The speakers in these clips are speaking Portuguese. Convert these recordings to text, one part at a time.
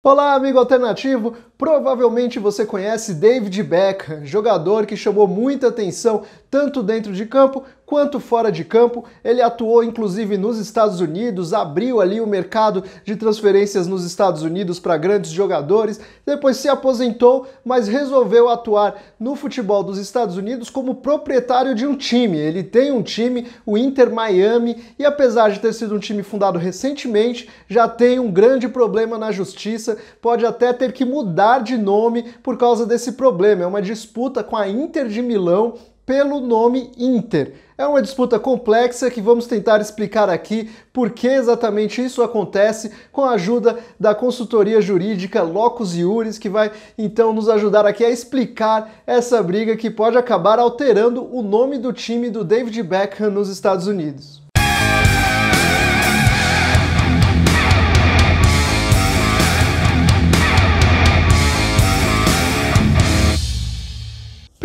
Olá, amigo alternativo! Provavelmente você conhece David Beckham, jogador que chamou muita atenção tanto dentro de campo quanto fora de campo. Ele atuou inclusive nos Estados Unidos, abriu ali o mercado de transferências nos Estados Unidos para grandes jogadores. Depois se aposentou, mas resolveu atuar no futebol dos Estados Unidos como proprietário de um time. Ele tem um time, o Inter Miami, e apesar de ter sido um time fundado recentemente, já tem um grande problema na justiça, pode até ter que mudar de nome por causa desse problema. É uma disputa com a Inter de Milão pelo nome Inter. É uma disputa complexa que vamos tentar explicar aqui por que exatamente isso acontece com a ajuda da consultoria jurídica Locus Iuris, que vai então nos ajudar aqui a explicar essa briga que pode acabar alterando o nome do time do David Beckham nos Estados Unidos.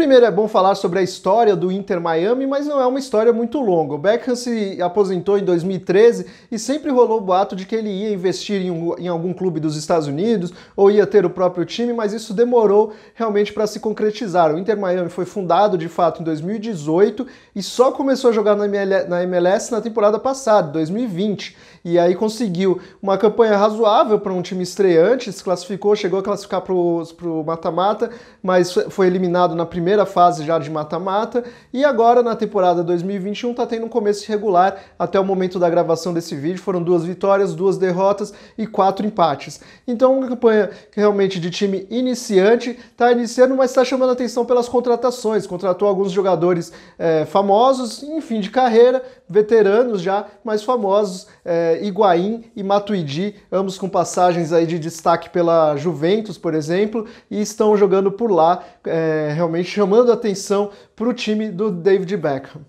Primeiro é bom falar sobre a história do Inter Miami, mas não é uma história muito longa. O Beckham se aposentou em 2013 e sempre rolou o boato de que ele ia investir em, um, em algum clube dos Estados Unidos ou ia ter o próprio time, mas isso demorou realmente para se concretizar. O Inter Miami foi fundado de fato em 2018 e só começou a jogar na MLS na temporada passada, 2020. E aí conseguiu uma campanha razoável para um time estreante, se classificou, chegou a classificar para o mata-mata, mas foi eliminado na primeira primeira fase já de mata-mata e agora na temporada 2021 está tendo um começo irregular até o momento da gravação desse vídeo. Foram duas vitórias, duas derrotas e quatro empates. Então, uma campanha realmente de time iniciante, está iniciando, mas está chamando atenção pelas contratações. Contratou alguns jogadores é, famosos, em fim de carreira, veteranos já, mais famosos, é, Higuaín e Matuidi, ambos com passagens aí de destaque pela Juventus, por exemplo, e estão jogando por lá, é, realmente chamando atenção para o time do David Beckham.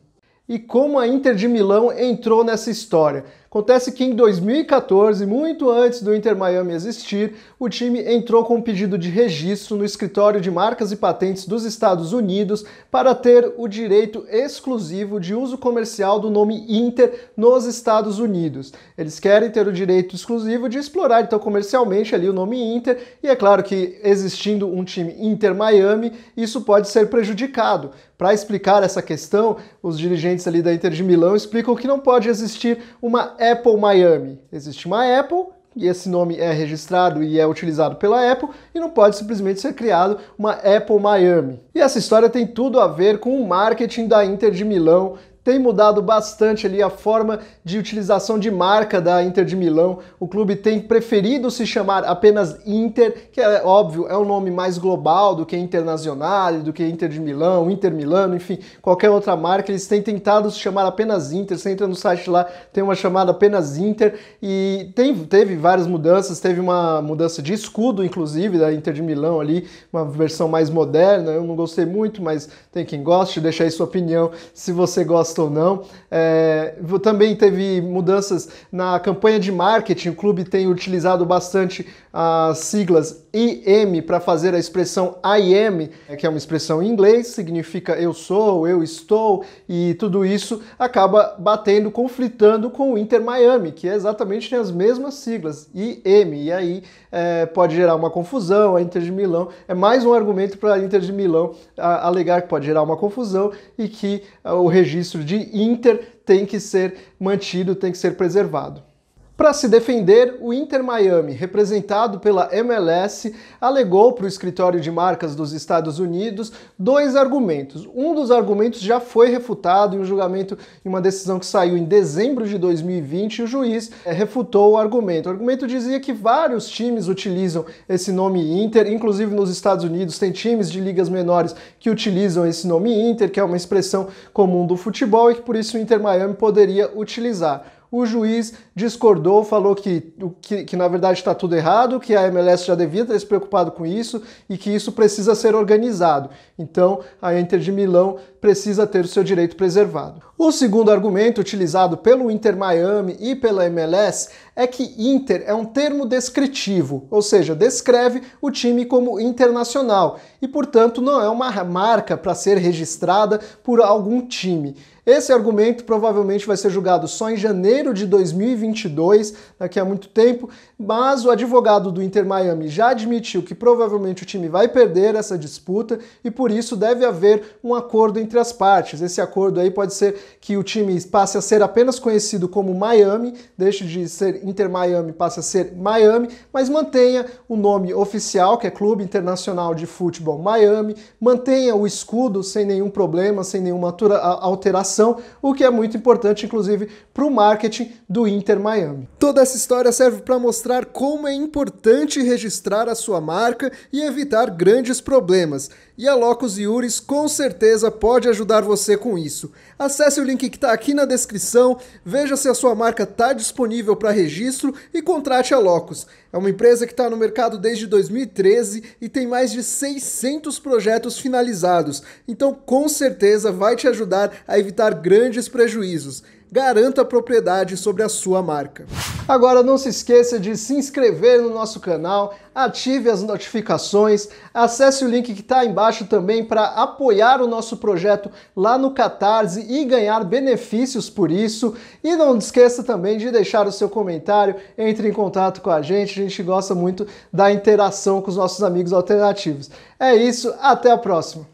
E como a Inter de Milão entrou nessa história? Acontece que em 2014, muito antes do Inter Miami existir, o time entrou com um pedido de registro no escritório de marcas e patentes dos Estados Unidos para ter o direito exclusivo de uso comercial do nome Inter nos Estados Unidos. Eles querem ter o direito exclusivo de explorar então comercialmente ali o nome Inter, e é claro que existindo um time Inter Miami, isso pode ser prejudicado. Para explicar essa questão, os dirigentes ali da Inter de Milão explicam que não pode existir uma Apple Miami. Existe uma Apple e esse nome é registrado e é utilizado pela Apple e não pode simplesmente ser criado uma Apple Miami. E essa história tem tudo a ver com o marketing da Inter de Milão tem mudado bastante ali a forma de utilização de marca da Inter de Milão. O clube tem preferido se chamar apenas Inter, que é óbvio, é um nome mais global do que Internacional, do que Inter de Milão, Inter Milano, enfim, qualquer outra marca. Eles têm tentado se chamar apenas Inter. Você entra no site lá, tem uma chamada apenas Inter e tem, teve várias mudanças. Teve uma mudança de escudo, inclusive, da Inter de Milão ali, uma versão mais moderna. Eu não gostei muito, mas tem quem goste. Deixa aí sua opinião se você gosta gosta ou não. É, também teve mudanças na campanha de marketing, o clube tem utilizado bastante as siglas IM para fazer a expressão I am, que é uma expressão em inglês, significa eu sou, eu estou, e tudo isso acaba batendo, conflitando com o Inter Miami, que é exatamente tem as mesmas siglas, IM, e aí é, pode gerar uma confusão, a Inter de Milão é mais um argumento para a Inter de Milão alegar que pode gerar uma confusão e que o registro de Inter tem que ser mantido, tem que ser preservado. Para se defender, o Inter Miami, representado pela MLS, alegou para o escritório de marcas dos Estados Unidos dois argumentos. Um dos argumentos já foi refutado em um julgamento, em uma decisão que saiu em dezembro de 2020, o juiz é, refutou o argumento. O argumento dizia que vários times utilizam esse nome Inter, inclusive nos Estados Unidos tem times de ligas menores que utilizam esse nome Inter, que é uma expressão comum do futebol e que por isso o Inter Miami poderia utilizar o juiz discordou, falou que, que, que na verdade está tudo errado, que a MLS já devia ter se preocupado com isso e que isso precisa ser organizado. Então, a Inter de Milão precisa ter o seu direito preservado. O segundo argumento utilizado pelo Inter Miami e pela MLS é que Inter é um termo descritivo, ou seja, descreve o time como internacional e, portanto, não é uma marca para ser registrada por algum time. Esse argumento provavelmente vai ser julgado só em janeiro de 2022, daqui a muito tempo. mas o advogado do Inter Miami já admitiu que provavelmente o time vai perder essa disputa e por isso deve haver um acordo entre as partes. Esse acordo aí pode ser que o time passe a ser apenas conhecido como Miami, deixe de ser Inter Miami, passe a ser Miami, mas mantenha o nome oficial, que é Clube Internacional de Futebol Miami, mantenha o escudo sem nenhum problema, sem nenhuma alteração, o que é muito importante, inclusive, para o marketing do Inter Miami. Toda essa história serve para mostrar como é importante registrar a sua marca e evitar grandes problemas. E a Locus Iuris com certeza pode ajudar você com isso. Acesse o link que está aqui na descrição, veja se a sua marca está disponível para registro e contrate a Locus. É uma empresa que está no mercado desde 2013 e tem mais de 600 projetos finalizados, então com certeza vai te ajudar a evitar grandes prejuízos garanta propriedade sobre a sua marca. Agora não se esqueça de se inscrever no nosso canal, ative as notificações, acesse o link que está embaixo também para apoiar o nosso projeto lá no Catarse e ganhar benefícios por isso. E não esqueça também de deixar o seu comentário, entre em contato com a gente, a gente gosta muito da interação com os nossos amigos alternativos. É isso, até a próxima!